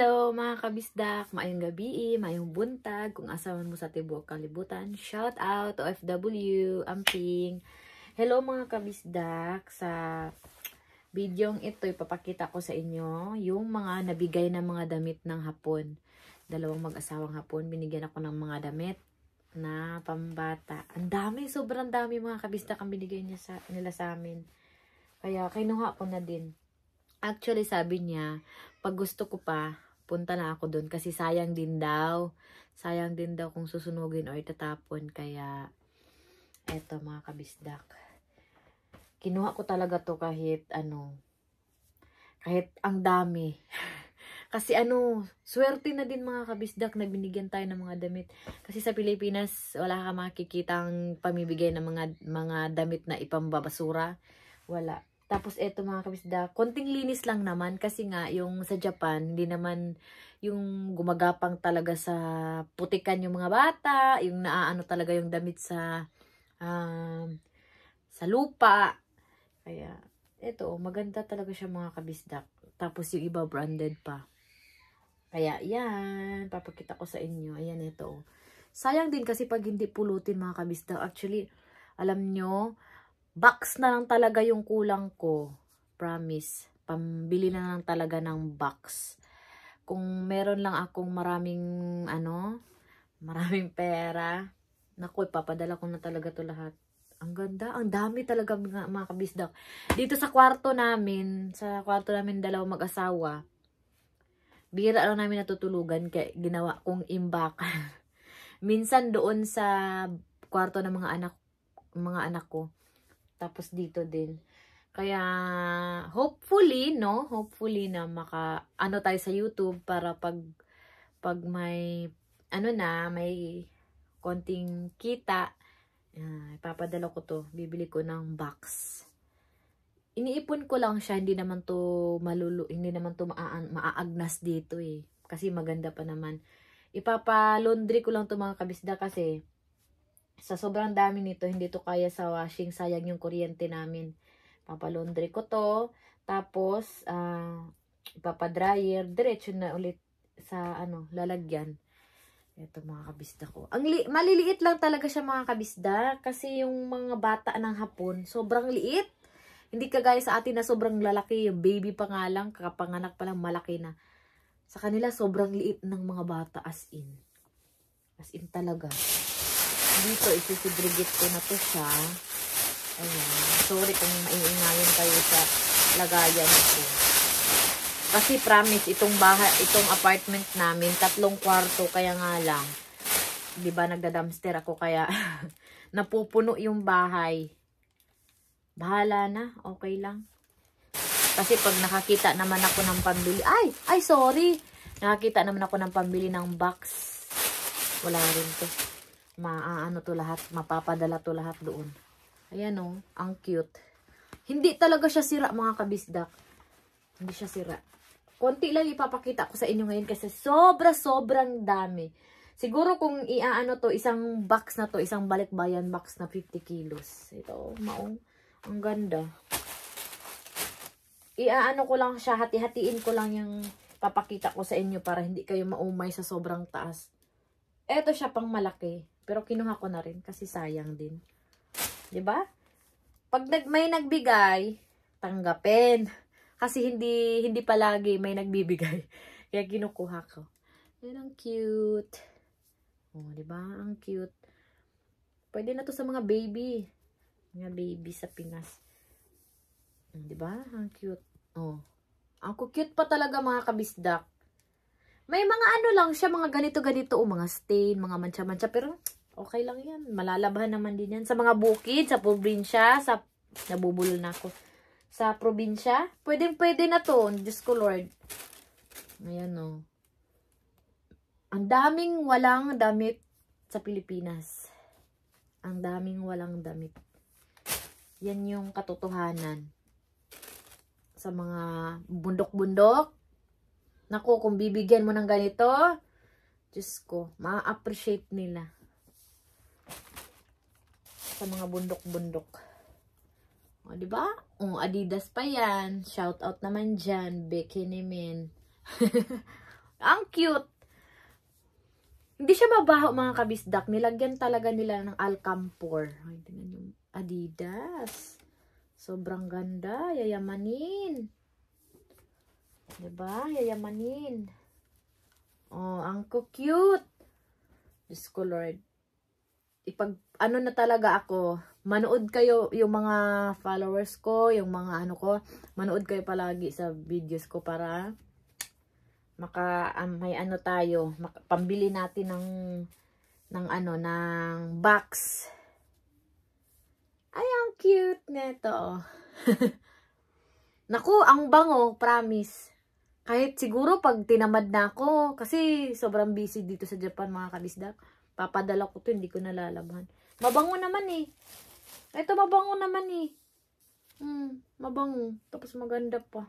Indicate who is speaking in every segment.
Speaker 1: Hello mga kabisdak, maayong gabi, maayong buntag, kung asaman mo sa tibuok kalibutan, shout out to FW, Amping. Hello mga kabisdak, sa bidyong ito ipapakita ko sa inyo yung mga nabigay na mga damit ng hapon. Dalawang mag-asawang hapon, binigyan ako ng mga damit na pambata. Ang dami, sobrang dami mga kabisdak ang binigay niya sa, nila sa amin. Kaya kinuha ko na din. Actually, sabi niya, pag gusto ko pa, punta na ako doon kasi sayang din daw. Sayang din daw kung susunugin o itatapon. Kaya, eto mga kabisdak. Kinuha ko talaga to kahit ano, kahit ang dami. Kasi ano, swerte na din mga kabisdak na binigyan tayo ng mga damit. Kasi sa Pilipinas, wala ka makikitang pamibigay ng mga mga damit na ipambabasura. Wala. Tapos eto mga kabisda, konting linis lang naman kasi nga yung sa Japan, hindi naman yung gumagapang talaga sa putikan yung mga bata, yung naaano talaga yung damit sa um, sa lupa. Kaya eto, maganda talaga siya mga kabisdak. Tapos yung iba branded pa. Kaya yan, papakita ko sa inyo. Ayan ito. Sayang din kasi pag hindi pulutin mga kabisdak. Actually, alam nyo, box na lang talaga yung kulang ko. Promise. Pambili na lang talaga ng box. Kung meron lang akong maraming, ano, maraming pera, naku, ipapadala ko na talaga to lahat. Ang ganda. Ang dami talaga mga, mga kabisdak. Dito sa kwarto namin, sa kwarto namin dalawang mag-asawa, bira lang namin natutulugan kaya ginawa kong imbak. Minsan doon sa kwarto ng mga anak mga anak ko tapos dito din. Kaya hopefully, no? Hopefully na maka ano tayo sa YouTube para pag pag may ano na, may konting kita, uh, ipapadala ko to. Bibili ko ng box. Iniipon ko lang siya, hindi naman to malulu, hindi naman to maa maaagnas dito eh. Kasi maganda pa naman. Ipapa-laundry ko lang to mga kabisda kasi sa sobrang dami nito, hindi to kaya sa washing. Sayang yung kuryente namin. Papalondry ko to. Tapos, uh, ipapadryer. Diretso na ulit sa ano, lalagyan. Ito mga kabisda ko. Ang li maliliit lang talaga siya mga kabisda. Kasi yung mga bata ng hapon, sobrang liit. Hindi kagaya sa atin na sobrang lalaki. Yung baby pa nga lang, kakapanganak pa lang, malaki na. Sa kanila, sobrang liit ng mga bata as in. As in talaga dito, isisibregate ko na to siya. Ayan. Sorry kung maiingayin kayo sa lagayan ko. Kasi promise, itong bahay, itong apartment namin, tatlong kwarto, kaya nga lang. ba diba, nagda-dumpster ako, kaya napupuno yung bahay. Bahala na, okay lang. Kasi pag nakakita naman ako ng pambili, ay, ay, sorry. Nakakita naman ako ng pambili ng box. Wala rin to maaano to lahat, mapapadala to lahat doon. Ayan o, oh, ang cute. Hindi talaga siya sira mga kabisdak. Hindi siya sira. Konti lang ipapakita ko sa inyo ngayon kasi sobra-sobrang dami. Siguro kung iaano to, isang box na to, isang balikbayan box na 50 kilos. Ito, maong, ang ganda. Iaano ko lang siya, hati-hatiin ko lang yung papakita ko sa inyo para hindi kayo maumay sa sobrang taas. Ito siya pang malaki. Pero kinuha ko na rin kasi sayang din. 'Di ba? Pag nag, may nagbigay, tanggapin. Kasi hindi hindi palagi may nagbibigay. Kaya kinukuha ko. Yan ang cute. Oh, 'di ba? Ang cute. Pwede na to sa mga baby. Mga baby sa Pinas. 'Di ba? Ang cute. Oh. Ang cute pa talaga mga kabisdak. May mga ano lang siya, mga ganito-ganito, o mga stain, mga mancha-mancha, pero Okay lang yan. Malalabahan naman din yan. Sa mga bukid, sa probinsya, sa... Nabubulol na ako. Sa probinsya, pwedeng pwede na to. Diyos ko Lord. Ayan o. Oh. Ang daming walang damit sa Pilipinas. Ang daming walang damit. Yan yung katotohanan. Sa mga bundok-bundok. Naku, kung bibigyan mo ng ganito, Diyos ko, ma-appreciate nila sa mga bundok-bundok. O, di ba? O, Adidas pa yan. Shout out naman dyan. Bikini men. Ang cute. Hindi siya mabaho mga kabisdak. Nilagyan talaga nila ng Alcampor. Ay, tingnan yung Adidas. Sobrang ganda. Yayamanin. Diba? Yayamanin. Oh, ang cute. Diyos ko, Lord. Ipag, ano na talaga ako, manood kayo yung mga followers ko, yung mga ano ko, manood kayo palagi sa videos ko para maka um, may ano tayo, maka, pambili natin ng ng ano, ng box. Ay, ang cute nito. Naku, ang bango, promise. Kahit siguro pag tinamad na ako, kasi sobrang busy dito sa Japan mga kabisdak, papadala ko to, hindi ko nalalabhan. Mabango naman eh. Ito mabango naman eh. Hmm, mabango. Tapos maganda pa.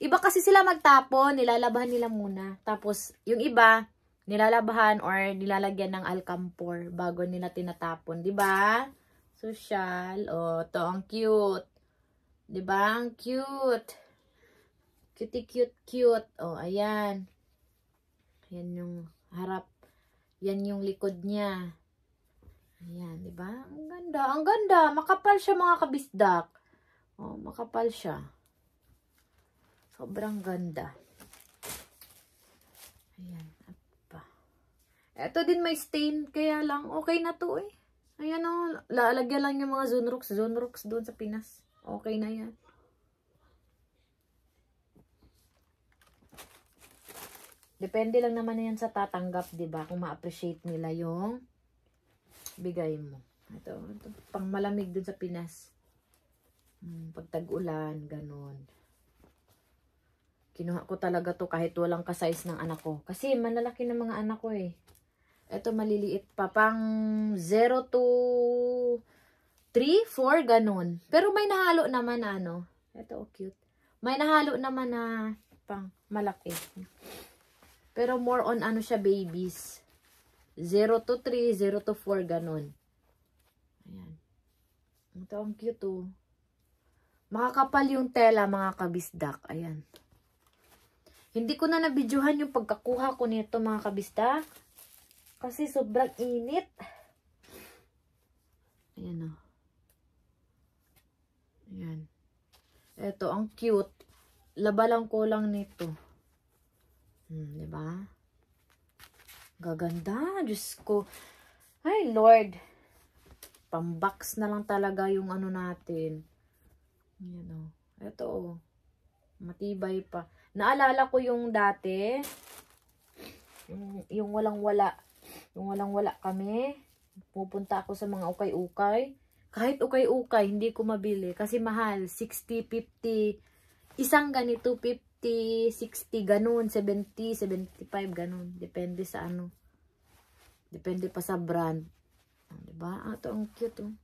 Speaker 1: Iba kasi sila magtapon, nilalabahan nila muna. Tapos, yung iba, nilalabahan or nilalagyan ng alcampor bago nila tinatapon. 'di ba? Social. Oh, to ang cute. 'Di ba? Ang cute. Cutie cute cute. Oh, ayan. Ayan yung harap. Yan yung likod niya. Ayan, di ba? Ang ganda. Ang ganda. Makapal siya mga kabisdak. Oh, makapal siya. Sobrang ganda. Ayan. Pa. Ito din may stain. Kaya lang, okay na to eh. Ayan. Oh, lalagyan lang yung mga Zonrox. Zonrox doon sa Pinas. Okay na yan. Depende lang naman yan sa tatanggap, 'di ba? Kung ma-appreciate nila yung bigay mo. Ito, ito pang malamig dun sa Pinas. Hmm, pag tag-ulan, ganun. Kinuha ko talaga to kahit walang ka-size ng anak ko. Kasi manalaki ng mga anak ko eh. Ito maliliit pa. Pang 0 to 3, 4, ganun. Pero may nahalo naman na ano. Ito, oh, cute. May nahalo naman na pang malaki. Pero more on ano siya babies. 0 to 3, 0 to 4, ganun. Ayan. Ito ang cute oh. Makakapal yung tela mga kabisdak. Ayan. Hindi ko na nabidyohan yung pagkakuha ko nito mga kabisdak. Kasi sobrang init. Ayan oh. Ayan. Ito, ang cute. Labalang ko lang nito. Hmm, di ba? Gaganda. Diyos ko. Ay, Lord. Pambox na lang talaga yung ano natin. Yan o. Ito o. Matibay pa. Naalala ko yung dati. Yung, yung walang wala. Yung walang wala kami. Pupunta ako sa mga ukay-ukay. Kahit ukay-ukay, hindi ko mabili. Kasi mahal. 60, 50. Isang ganito, 50. 50, 60, ganun, 70, 75, ganun. Depende sa ano. Depende pa sa brand. Oh, diba? Ah, ito ang cute, oh.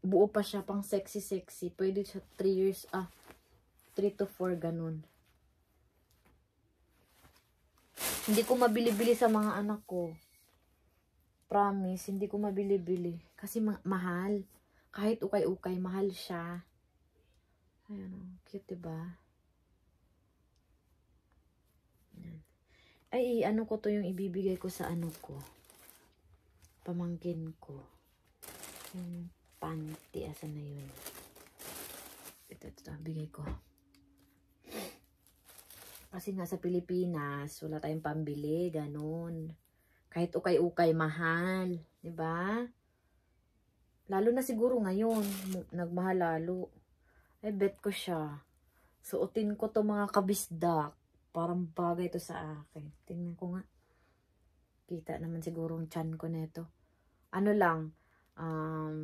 Speaker 1: Buo pa siya, pang sexy-sexy. Pwede siya 3 years, ah, 3 to 4, ganun. Hindi ko mabili-bili sa mga anak ko. Promise, hindi ko mabili-bili. Kasi ma mahal. Kahit ukay-ukay, mahal siya. Ayan o. Oh, cute diba? Ayan. Ay, ano ko to yung ibibigay ko sa ano ko. Pamangkin ko. Yung panty. Asa na yun? Ito, ito, ito. Bigay ko. Kasi nga sa Pilipinas, wala tayong pambili. Ganun. Kahit ukay-ukay, mahal. ba? Diba? Lalo na siguro ngayon. Nagmahal lalo. Ay, bet ko siya. Suotin ko to mga kabisdak. Parang bagay to sa akin. Tingnan ko nga. Kita naman siguro ang chan ko neto. Ano lang, um,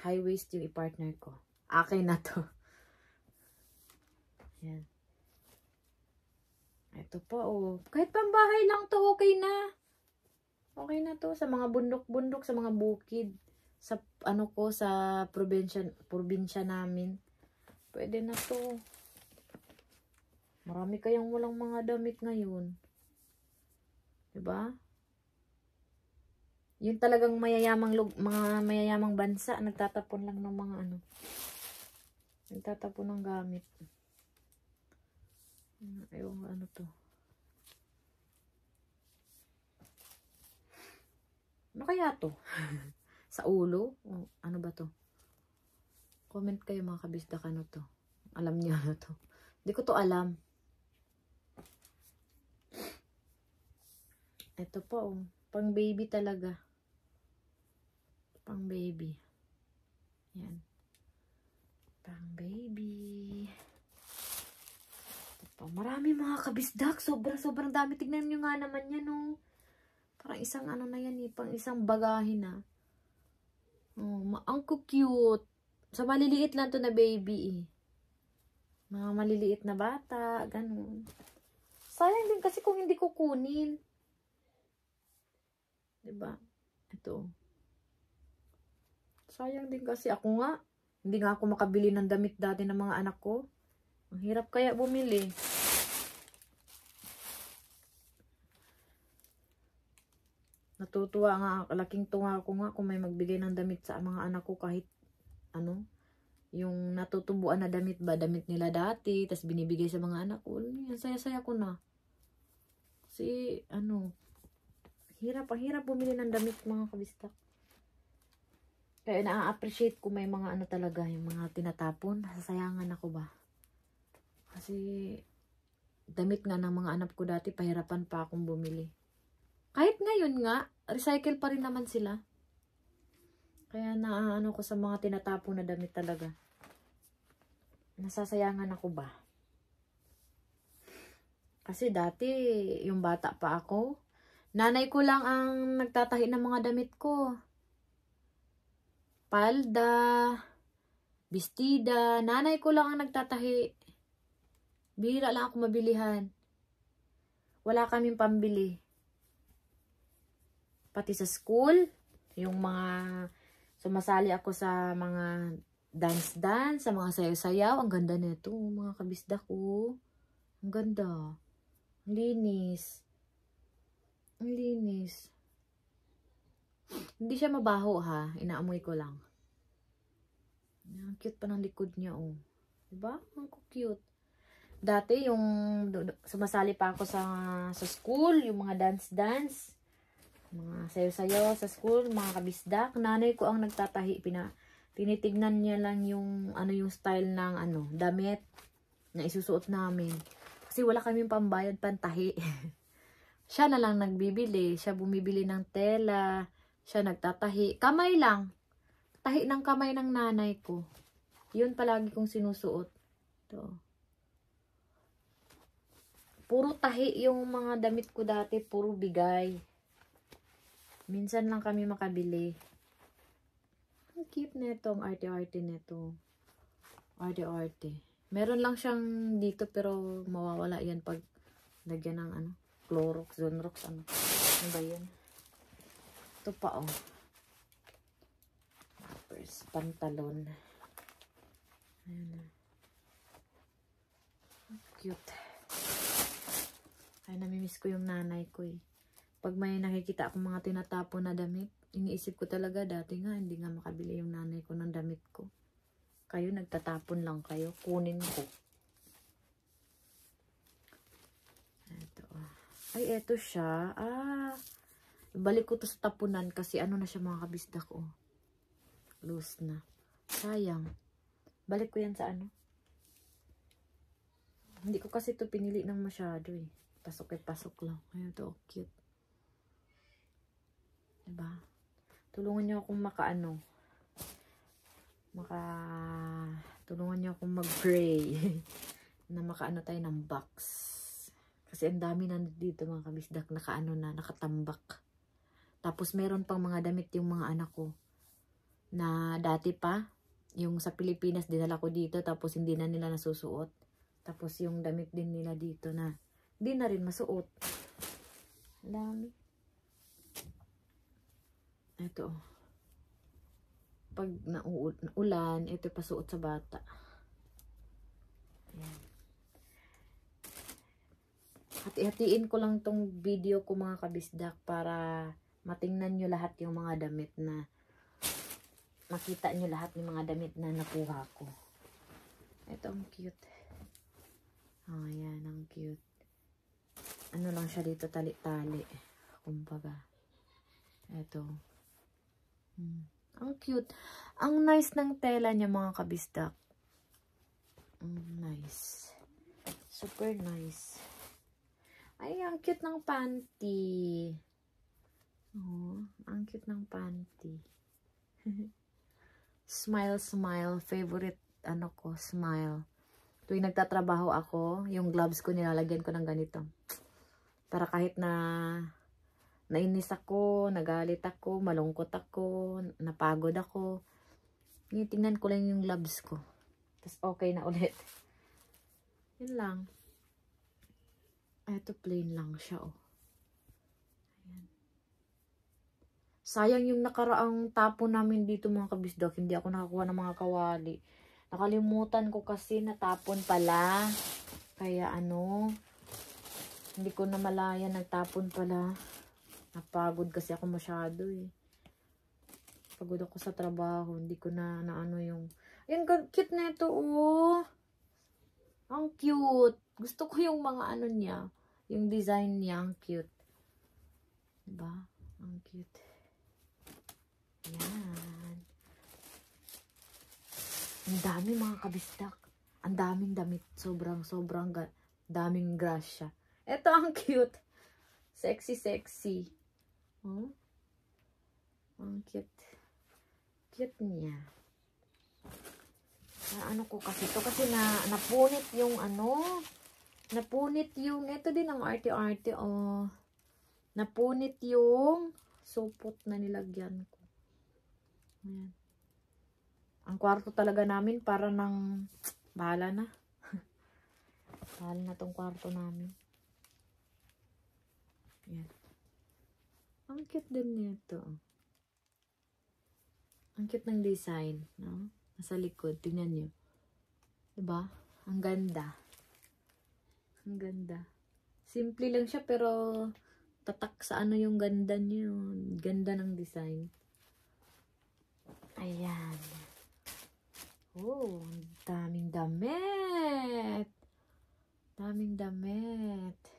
Speaker 1: high waist yung i-partner ko. Akin na to. Yan. Ito pa, oh. Kahit pambahay lang to, okay na. Okay na to. Sa mga bundok-bundok, sa mga bukid. Sa, ano ko, sa probinsya, probinsya namin. Pwede na to. Marami kayang walang mga damit ngayon. Diba? Yun talagang mayayamang mga mayayamang bansa nagtatapon lang ng mga ano. Nagtatapon ng gamit. Ko ano to. Ano kaya to? Sa ulo? O, ano ba to? Comment kayo mga kabisdak ano to. Alam niyo ano to. Hindi ko to alam. Ito pa oh. Pang baby talaga. Pang baby. Yan. Pang baby. Ito pa. Marami mga kabisdak. Sobra, sobrang dami. Tignan nyo nga naman yan oh. Parang isang ano na yan eh. Pang isang bagahin na. Oh, ma- ang cute. Sa maliliit lang to na baby eh. Mga maliliit na bata, ganun. Sayang din kasi kung hindi ko kunin. 'Di ba? Ito. Sayang din kasi ako nga. Hindi nga ako makabili ng damit dati ng mga anak ko. Ang hirap kaya bumili. Natutuwa nga, laking tunga ko nga kung may magbigay ng damit sa mga anak ko kahit ano, yung natutubuan na damit ba, damit nila dati, tas binibigay sa mga anak ko, yan, saya-saya ko na. Kasi, ano, hirap, hirap bumili ng damit mga kabistak. Kaya na-appreciate ko may mga ano talaga, yung mga tinatapon, sasayangan ako ba. Kasi, damit nga ng mga anak ko dati, pahirapan pa akong bumili. Kahit ngayon nga, recycle pa rin naman sila. Kaya naaano ko sa mga tinatapon na damit talaga. Nasasayangan ako ba? Kasi dati, yung bata pa ako, nanay ko lang ang nagtatahi ng mga damit ko. Palda, bestida, nanay ko lang ang nagtatahi. Bihira lang ako mabilihan. Wala kaming pambili. Pati sa school, yung mga sumasali ako sa mga dance-dance, sa mga sayaw-sayaw. Ang ganda nito, mga kabisda ko. Ang ganda. Ang linis. Ang linis. Hindi siya mabaho ha. Inaamoy ko lang. Ang cute pa ng likod niya oh. Diba? Ang cute. Dati yung sumasali pa ako sa sa school, yung mga dance-dance mga sayo-sayo sa school, mga kabisdak. Nanay ko ang nagtatahi. Pina, tinitignan niya lang yung, ano yung style ng ano, damit na isusuot namin. Kasi wala kaming pambayad pantahi. siya na lang nagbibili. Siya bumibili ng tela. Siya nagtatahi. Kamay lang. Tahi ng kamay ng nanay ko. Yun palagi kong sinusuot. Ito. Puro tahi yung mga damit ko dati. Puro bigay. Minsan lang kami makabili. Ang cute nito, ang arte-arte nito. Arte-arte. Meron lang siyang dito pero mawawala yan pag lagyan ng ano, Clorox, Zonrox, ano. Ano ba yan? Ito pa oh. First, pantalon. Ayan na. Cute. Ay, namimiss ko yung nanay ko eh pag may nakikita akong mga tinatapon na damit, iniisip ko talaga dati nga, hindi nga makabili yung nanay ko ng damit ko. Kayo, nagtatapon lang kayo. Kunin ko. Ito. Ay, eto siya. Ah, balik ko to sa tapunan kasi ano na siya mga kabisda ko. Loose na. Sayang. Balik ko yan sa ano. Hindi ko kasi to pinili ng masyado eh. Pasok eh, pasok lang. Ayun to, cute. Diba? Tulungan niyo akong makaano. Maka tulungan niyo akong mag-pray na makaano tayo ng box. Kasi ang dami na dito mga kabisdak nakaano na, nakatambak. Tapos meron pang mga damit yung mga anak ko na dati pa, yung sa Pilipinas dinala ko dito tapos hindi na nila nasusuot. Tapos yung damit din nila dito na hindi na rin masuot. Dami. Ito. Pag naulan, ito pasuot sa bata. Hati-hatiin ko lang tong video ko mga kabisdak para matingnan nyo lahat yung mga damit na makita nyo lahat ng mga damit na nakuha ko. Ito ang cute. Oh, ayan, ang cute. ano lang siya dito, tali-tali. Kumbaga. Eto. Hmm. Ang cute. Ang nice ng tela niya mga kabisdak. Mm, nice. Super nice. Ay, ang cute ng panty. Oh, ang cute ng panty. smile, smile. Favorite, ano ko, smile. Tuwing nagtatrabaho ako, yung gloves ko nilalagyan ko ng ganito. Para kahit na nainis ako, nagalit ako, malungkot ako, napagod ako. Tingnan ko lang yung gloves ko. Tapos okay na ulit. Yun lang. Ito plain lang siya, oh. Ayan. Sayang yung nakaraang tapo namin dito mga kabisdak. Hindi ako nakakuha ng mga kawali. Nakalimutan ko kasi natapon pala. Kaya ano, hindi ko na malaya nagtapon pala. Napagod kasi ako masyado eh. Pagod ako sa trabaho. Hindi ko na naano yung... Yan, cute na ito oh. Ang cute. Gusto ko yung mga ano niya. Yung design niya, ang cute. Diba? Ang cute. Yan. Ang dami mga kabistak. Ang daming damit. Sobrang, sobrang daming grasya. Ito ang cute. Sexy, sexy. Oh. Ang cute. Cute niya. Na ano ko kasi to kasi na napunit yung ano napunit yung, ito din ang arte-arte, oh. Napunit yung supot na nilagyan ko. Ayan. Ang kwarto talaga namin para nang, bahala na. bahala na tong kwarto namin. Ayan. Ang cute din nito. Ang cute ng design, no? Nasa likod, tingnan nyo. Diba? Ang ganda. Ang ganda. Simple lang siya pero tatak sa ano yung ganda niyo. Ganda ng design. Ayan. Oh, daming damit. Daming damit.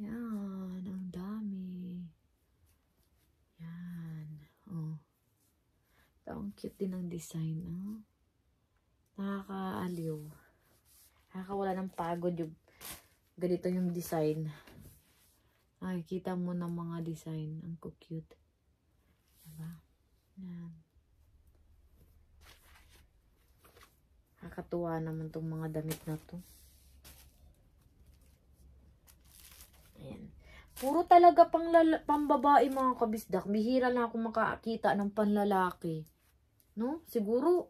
Speaker 1: Yan, ang dami. Yan. Oh. Ito, ang cute din ang design, oh nakakaaliw. Nakakawala ng pagod yung ganito yung design. Nakikita mo ng mga design. Ang cute. Diba? Yan. Nakakatuwa naman tong mga damit na to. Ayan. Puro talaga pang pambabae mga kabisdak. Bihira lang ako makakita ng panlalaki. No? Siguro,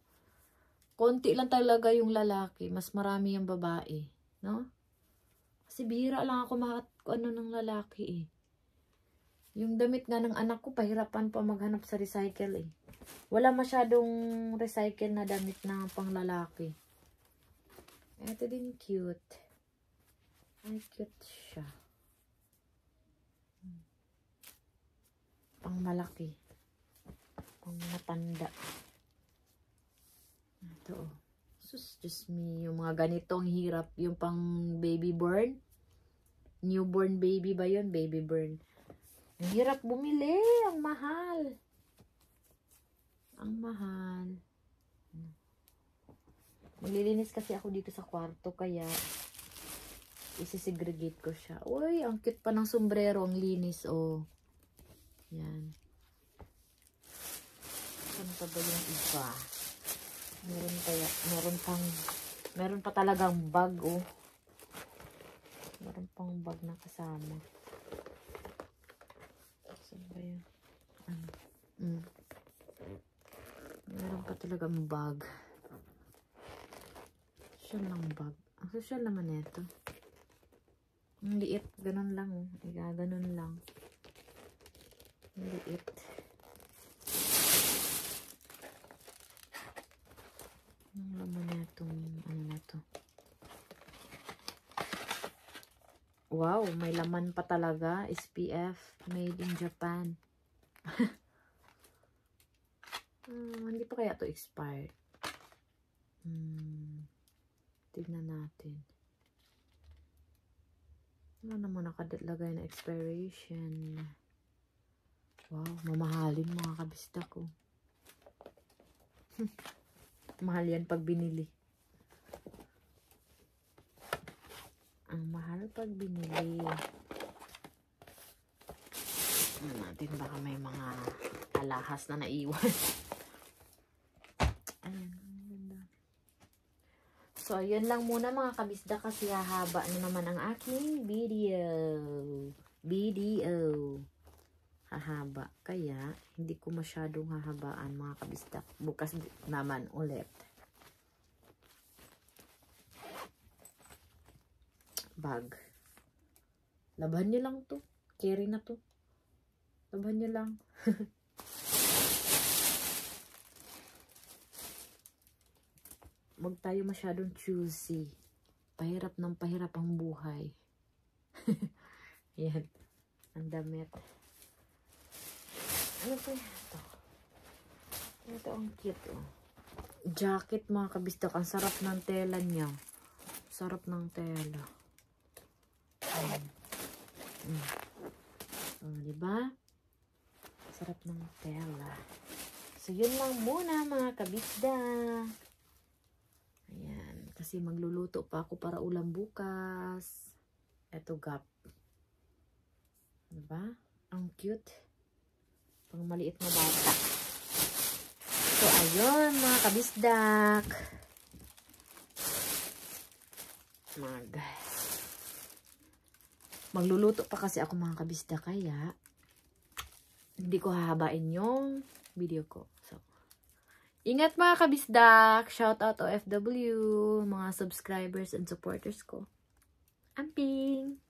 Speaker 1: konti lang talaga yung lalaki, mas marami yung babae, no? Kasi bihira lang ako makat ano ng lalaki eh. Yung damit nga ng anak ko, pahirapan pa maghanap sa recycle eh. Wala masyadong recycle na damit na pang lalaki. Ito din cute. Ay, cute siya. Pang malaki. Pang matanda. Ito, oh. Sus, just me. Yung mga ganitong hirap. Yung pang baby born. Newborn baby ba yun? Baby born. Ang hirap bumili. Ang mahal. Ang mahal. Maglilinis kasi ako dito sa kwarto. Kaya, isisegregate ko siya. Uy, ang cute pa ng sombrero. Ang linis, oh. Yan. Saan pa ba yung iba? Meron kaya, meron pang, meron pa talagang bag, oh. Meron pang bag na kasama. Saan ba yun? Ano? Mm. Meron pa talagang bag. Social lang bag. Ang social naman ito. Ang liit. Ganun lang, oh. Iga, ganun lang. Liit. Ang laman na itong ano na to. Wow, may laman pa talaga. SPF. Made in Japan. hmm, hindi pa kaya to expired. Hmm. Tignan natin. Wala naman nakalagay na expiration. Wow, mamahalin mga kabista ko. Mahal yan pag binili. Ang mahal pag binili. Tignan natin baka may mga alahas na naiwan. So, yun lang muna mga kabisda kasi hahaba na naman ang aking video. Video. Hahaba. Kaya, hindi ko masyadong hahabaan mga kabisda. Bukas naman ulit. Bag. Laban nyo lang to. Carry na to. Laban nyo lang. Huwag tayo masyadong choosy. Pahirap ng pahirap ang buhay. Yan. Ang damit. Ano po ito? Ito ang cute oh. Jacket mga kabistak. Ang sarap ng tela niya. Sarap ng tela. Ayan. Mm. Oh, diba? Sarap ng tela. So, yun lang muna mga kabisda. Ayan. Kasi magluluto pa ako para ulam bukas. Ito gap. Diba? Ang cute. Pang maliit na bata. So, ayun mga kabisdak. Mag. Magluluto pa kasi ako mga kabisdak. Kaya, hindi ko hahabain yung video ko. So, ingat mga kabisdak. Shout out OFW, mga subscribers and supporters ko. Amping!